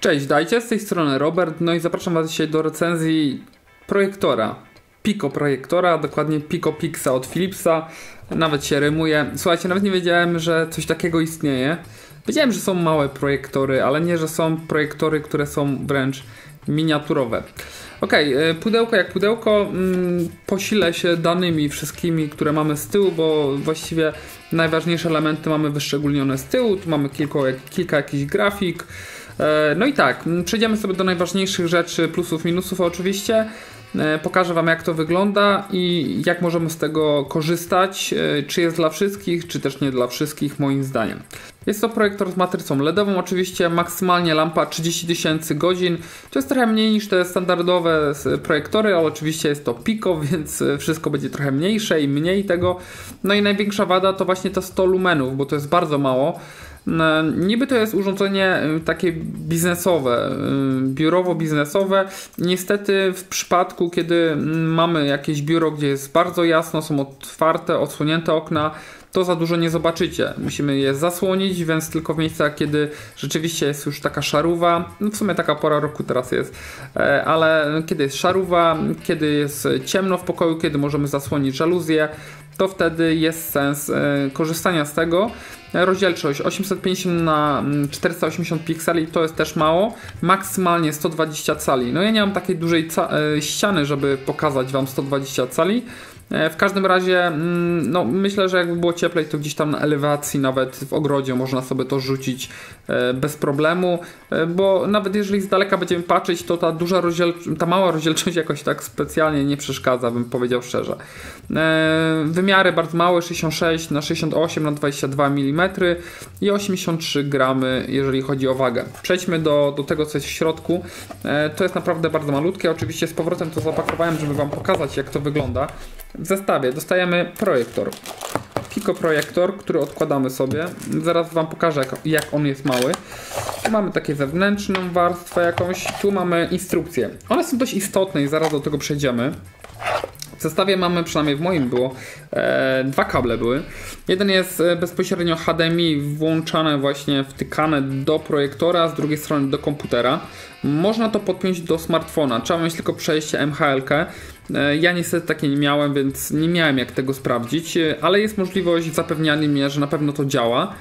Cześć, dajcie, z tej strony Robert, no i zapraszam Was dzisiaj do recenzji projektora. Pico projektora, dokładnie Pico Pixa od Philipsa, nawet się rymuje. Słuchajcie, nawet nie wiedziałem, że coś takiego istnieje. Wiedziałem, że są małe projektory, ale nie, że są projektory, które są wręcz miniaturowe. Ok, pudełko jak pudełko, mm, posilę się danymi wszystkimi, które mamy z tyłu, bo właściwie najważniejsze elementy mamy wyszczególnione z tyłu. Tu mamy kilka, kilka jakichś grafik. E, no i tak, przejdziemy sobie do najważniejszych rzeczy, plusów, minusów oczywiście. E, pokażę Wam, jak to wygląda i jak możemy z tego korzystać, e, czy jest dla wszystkich, czy też nie dla wszystkich, moim zdaniem. Jest to projektor z matrycą LEDową, oczywiście maksymalnie lampa 30 tysięcy godzin. To jest trochę mniej niż te standardowe projektory, ale oczywiście jest to Pico, więc wszystko będzie trochę mniejsze i mniej tego. No i największa wada to właśnie to 100 lumenów, bo to jest bardzo mało. No, niby to jest urządzenie y, takie biznesowe, y, biurowo-biznesowe. Niestety w przypadku, kiedy mm, mamy jakieś biuro, gdzie jest bardzo jasno, są otwarte, odsłonięte okna, to za dużo nie zobaczycie. Musimy je zasłonić, więc tylko w miejscach, kiedy rzeczywiście jest już taka szaruwa, no w sumie taka pora roku teraz jest, e, ale kiedy jest szaruwa, kiedy jest ciemno w pokoju, kiedy możemy zasłonić żaluzję, to wtedy jest sens e, korzystania z tego. Rozdzielczość 850 na 480 mm, pikseli to jest też mało, maksymalnie 120 cali. No ja nie mam takiej dużej e, ściany, żeby pokazać Wam 120 cali. E, w każdym razie, mm, no, myślę, że jakby było cieplej, to gdzieś tam na elewacji, nawet w ogrodzie można sobie to rzucić e, bez problemu, e, bo nawet jeżeli z daleka będziemy patrzeć, to ta duża rozdzielczość, ta mała rozdzielczość jakoś tak specjalnie nie przeszkadza, bym powiedział szczerze. Wymiary bardzo małe, 66 na 68 na 22 mm i 83 gramy, jeżeli chodzi o wagę. Przejdźmy do, do tego, co jest w środku. To jest naprawdę bardzo malutkie. Oczywiście z powrotem to zapakowałem, żeby Wam pokazać, jak to wygląda. W zestawie dostajemy projektor. Pico projektor, który odkładamy sobie. Zaraz Wam pokażę, jak, jak on jest mały. Tu mamy takie zewnętrzną warstwę jakąś. Tu mamy instrukcje. One są dość istotne i zaraz do tego przejdziemy. W zestawie mamy, przynajmniej w moim było, e, dwa kable były. Jeden jest e, bezpośrednio HDMI włączane właśnie, wtykane do projektora, z drugiej strony do komputera. Można to podpiąć do smartfona, trzeba mieć tylko przejście MHLK. E, ja niestety takie nie miałem, więc nie miałem jak tego sprawdzić, e, ale jest możliwość zapewniania mnie, że na pewno to działa.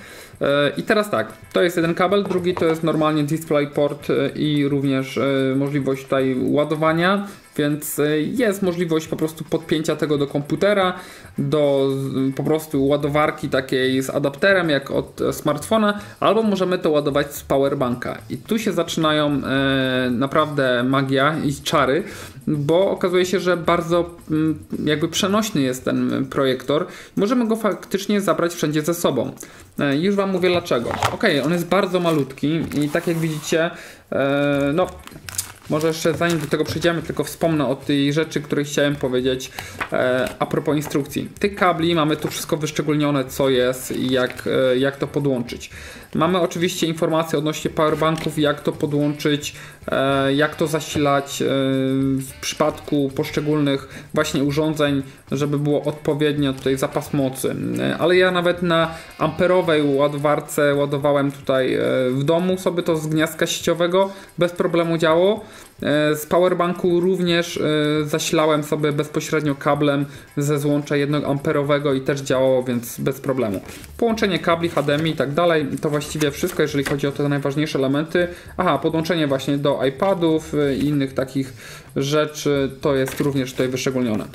I teraz tak, to jest jeden kabel, drugi to jest normalnie DisplayPort i również możliwość tutaj ładowania więc e, jest możliwość po prostu podpięcia tego do komputera, do po prostu ładowarki takiej z adapterem jak od smartfona, albo możemy to ładować z powerbanka. I tu się zaczynają e, naprawdę magia i czary, bo okazuje się, że bardzo mm, jakby przenośny jest ten projektor. Możemy go faktycznie zabrać wszędzie ze sobą. E, już Wam mówię dlaczego. Ok, on jest bardzo malutki i tak jak widzicie, e, no może jeszcze zanim do tego przejdziemy, tylko wspomnę o tej rzeczy, której chciałem powiedzieć e, a propos instrukcji. Tych kabli mamy tu wszystko wyszczególnione, co jest i jak, e, jak to podłączyć. Mamy oczywiście informacje odnośnie powerbanków, jak to podłączyć, e, jak to zasilać e, w przypadku poszczególnych właśnie urządzeń, żeby było odpowiednio tutaj zapas mocy. E, ale ja nawet na amperowej ładowarce ładowałem tutaj w domu sobie to z gniazdka sieciowego, bez problemu działało. E, z powerbanku również e, zasilałem sobie bezpośrednio kablem ze złącza 1 amperowego i też działało, więc bez problemu. Połączenie kabli HDMI i tak dalej, to właściwie wszystko, jeżeli chodzi o te najważniejsze elementy. Aha, podłączenie właśnie do iPadów e, i innych takich rzeczy, to jest również tutaj wyszczególnione.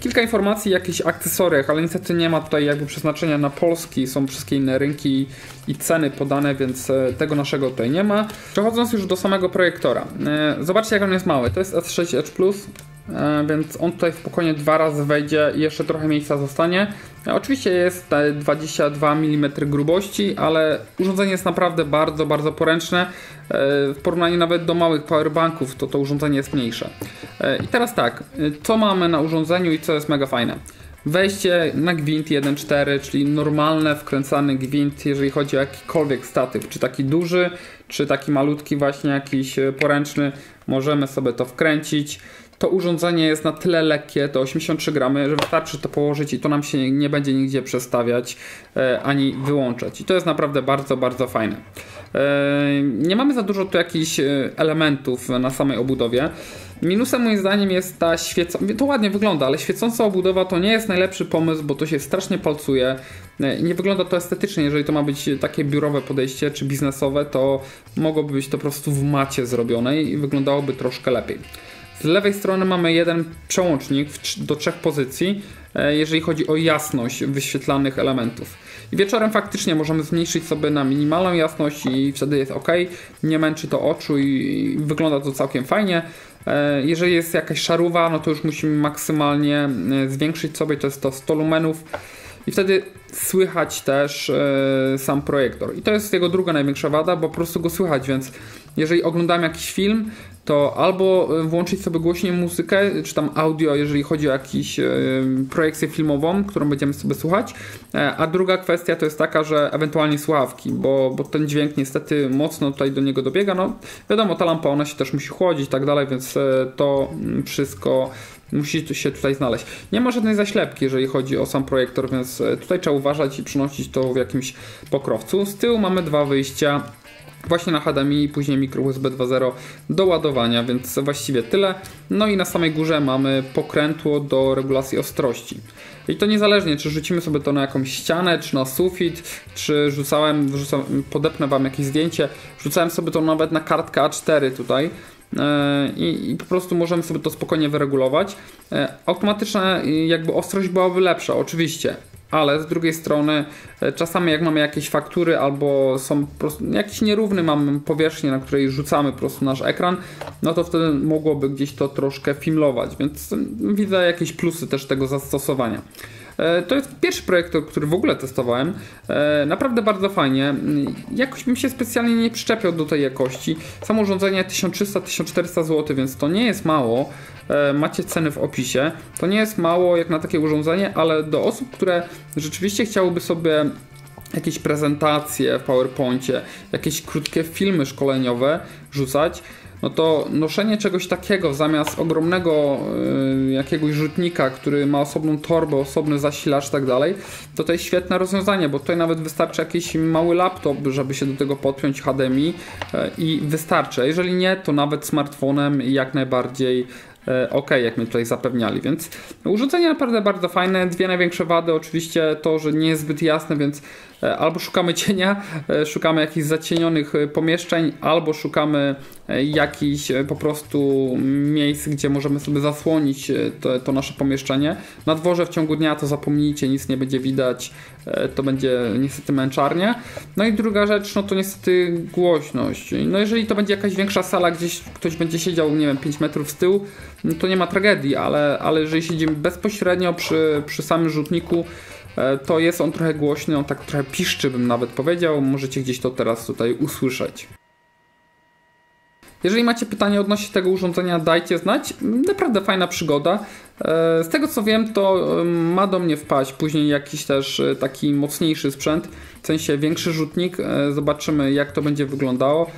Kilka informacji, jakieś akcesoriach, ale niestety nie ma tutaj jakby przeznaczenia na Polski, są wszystkie inne rynki i ceny podane, więc e, tego naszego tutaj nie ma. Przechodząc już do samego projektora. E, zobaczcie jak on jest mały, to jest S6 Edge Plus, e, więc on tutaj spokojnie dwa razy wejdzie i jeszcze trochę miejsca zostanie. Oczywiście jest 22 mm grubości, ale urządzenie jest naprawdę bardzo, bardzo poręczne. W porównaniu nawet do małych powerbanków to to urządzenie jest mniejsze. I teraz tak, co mamy na urządzeniu i co jest mega fajne. Wejście na gwint 1.4, czyli normalne wkręcany gwint, jeżeli chodzi o jakikolwiek statyw, czy taki duży, czy taki malutki właśnie jakiś e, poręczny, możemy sobie to wkręcić. To urządzenie jest na tyle lekkie, to 83 gramy, że wystarczy to położyć i to nam się nie będzie nigdzie przestawiać e, ani wyłączać. I to jest naprawdę bardzo, bardzo fajne. E, nie mamy za dużo tu jakichś e, elementów na samej obudowie. Minusem moim zdaniem jest ta świecąca, to ładnie wygląda, ale świecąca obudowa to nie jest najlepszy pomysł, bo to się strasznie palcuje. E, nie wygląda to estetycznie, jeżeli to ma być takie biurowe podejście czy biznesowe, to mogłoby być to po prostu w macie zrobione i wyglądałoby troszkę lepiej. Z lewej strony mamy jeden przełącznik do trzech pozycji, jeżeli chodzi o jasność wyświetlanych elementów. I wieczorem faktycznie możemy zmniejszyć sobie na minimalną jasność i wtedy jest ok, nie męczy to oczu i wygląda to całkiem fajnie. E, jeżeli jest jakaś szaruwa, no to już musimy maksymalnie e, zwiększyć sobie, to jest to 100 lumenów i wtedy słychać też e, sam projektor. I to jest jego druga największa wada, bo po prostu go słychać, więc jeżeli oglądam jakiś film, to albo włączyć sobie głośniej muzykę, czy tam audio, jeżeli chodzi o jakąś e, projekcję filmową, którą będziemy sobie słuchać. E, a druga kwestia to jest taka, że ewentualnie słuchawki, bo, bo ten dźwięk niestety mocno tutaj do niego dobiega. No wiadomo, ta lampa ona się też musi chłodzić i tak dalej, więc e, to wszystko musi się tutaj znaleźć. Nie ma żadnej zaślepki, jeżeli chodzi o sam projektor, więc tutaj trzeba uważać i przynosić to w jakimś pokrowcu. Z tyłu mamy dwa wyjścia właśnie na HDMI później mikro USB 2.0 do ładowania, więc właściwie tyle. No i na samej górze mamy pokrętło do regulacji ostrości. I to niezależnie, czy rzucimy sobie to na jakąś ścianę, czy na sufit, czy rzucałem, wrzucam, podepnę Wam jakieś zdjęcie, rzucałem sobie to nawet na kartkę A4 tutaj. E, I, I, po prostu możemy sobie to spokojnie wyregulować. E, automatyczna jakby ostrość byłaby lepsza, oczywiście, ale z drugiej strony e, czasami jak mamy jakieś faktury albo są prostu jakiś nierówny mamy powierzchnię, na której rzucamy po prostu nasz ekran, no to wtedy mogłoby gdzieś to troszkę filmować, więc widzę jakieś plusy też tego zastosowania. E, to jest pierwszy projekt, który w ogóle testowałem. E, naprawdę bardzo fajnie. Jakoś bym się specjalnie nie przyczepiał do tej jakości. Samo urządzenie 1300-1400 zł, więc to nie jest mało. E, macie ceny w opisie. To nie jest mało jak na takie urządzenie, ale do osób, które rzeczywiście chciałyby sobie jakieś prezentacje w PowerPoincie, jakieś krótkie filmy szkoleniowe rzucać, no to noszenie czegoś takiego zamiast ogromnego y, jakiegoś rzutnika, który ma osobną torbę, osobny zasilacz i tak dalej, to to jest świetne rozwiązanie, bo tutaj nawet wystarczy jakiś mały laptop, żeby się do tego podpiąć HDMI y, i wystarczy. Jeżeli nie, to nawet smartfonem jak najbardziej ok, jak mnie tutaj zapewniali, więc urządzenie naprawdę bardzo fajne. Dwie największe wady, oczywiście to, że nie jest zbyt jasne, więc e, albo szukamy cienia, e, szukamy jakichś zacienionych pomieszczeń, albo szukamy jakichś po prostu miejsc, gdzie możemy sobie zasłonić to, to nasze pomieszczenie. Na dworze w ciągu dnia to zapomnijcie, nic nie będzie widać, to będzie niestety męczarnia. No i druga rzecz, no to niestety głośność. No jeżeli to będzie jakaś większa sala, gdzieś ktoś będzie siedział, nie wiem, 5 metrów z tyłu, no to nie ma tragedii, ale, ale jeżeli siedzimy bezpośrednio przy, przy samym rzutniku, e, to jest on trochę głośny, on tak trochę piszczy bym nawet powiedział, możecie gdzieś to teraz tutaj usłyszeć. Jeżeli macie pytanie odnośnie tego urządzenia, dajcie znać. Naprawdę fajna przygoda. E, z tego co wiem, to ma do mnie wpaść później jakiś też e, taki mocniejszy sprzęt, w sensie większy rzutnik. Zobaczymy jak to będzie wyglądało.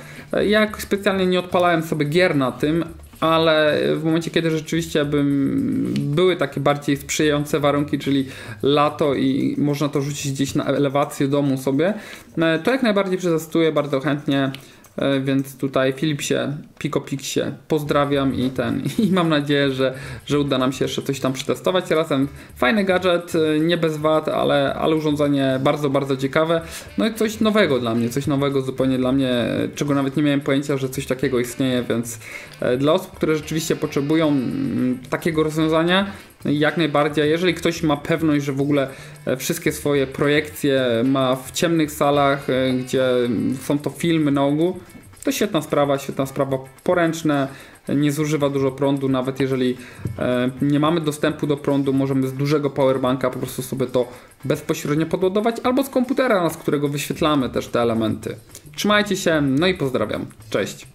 Ja specjalnie nie odpalałem sobie gier na tym, ale w momencie, kiedy rzeczywiście bym, były takie bardziej sprzyjające warunki, czyli lato i można to rzucić gdzieś na elewację domu sobie, e, to jak najbardziej przetestuję bardzo chętnie. E, więc tutaj Filipsie, Pikopixie pozdrawiam i ten i mam nadzieję, że, że uda nam się jeszcze coś tam przetestować razem. Fajny gadżet, e, nie bez wad, ale, ale urządzenie bardzo, bardzo ciekawe. No i coś nowego dla mnie, coś nowego zupełnie dla mnie, czego nawet nie miałem pojęcia, że coś takiego istnieje, więc e, dla osób, które rzeczywiście potrzebują mm, takiego rozwiązania, jak najbardziej. Jeżeli ktoś ma pewność, że w ogóle e, wszystkie swoje projekcje ma w ciemnych salach, e, gdzie są to filmy na ogół, to świetna sprawa, świetna sprawa, poręczne, nie zużywa dużo prądu, nawet jeżeli e, nie mamy dostępu do prądu, możemy z dużego powerbanka po prostu sobie to bezpośrednio podładować, albo z komputera, z którego wyświetlamy też te elementy. Trzymajcie się, no i pozdrawiam. Cześć.